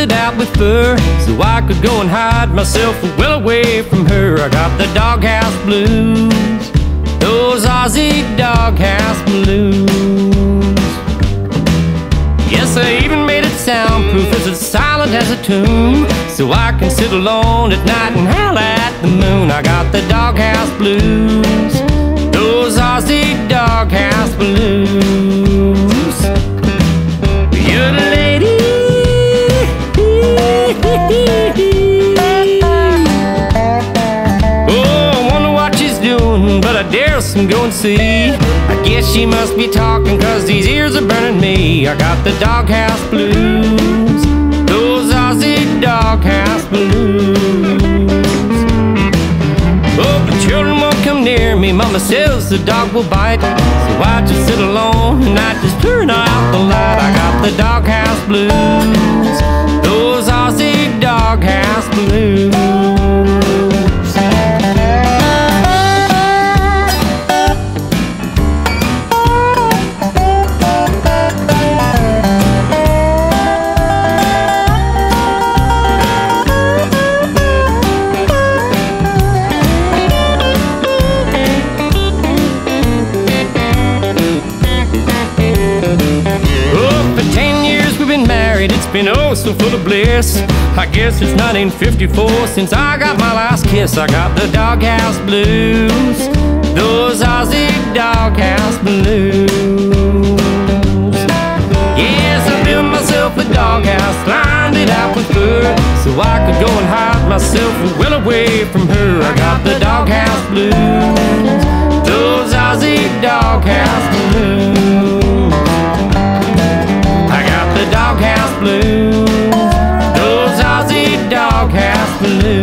it out with fur so I could go and hide myself well away from her. I got the doghouse blues, those Aussie doghouse blues. Yes, I even made it soundproof as silent as a tomb, so I can sit alone at night and howl at the moon. I got the doghouse blues, but I dare some go and see. I guess she must be talking, cause these ears are burning me. I got the doghouse blues, those Aussie doghouse blues. Oh, the children won't come near me. Mama says the dog will bite. So I just sit alone and I just turn out the light. I got the doghouse blues. been oh so full of bliss. I guess it's 1954 since I got my last kiss. I got the doghouse blues, those Aussie doghouse blues. Yes, I built myself a doghouse, lined it out with fur, so I could go and hide myself well away from her. I got the doghouse blues, those Aussie doghouse blues. blue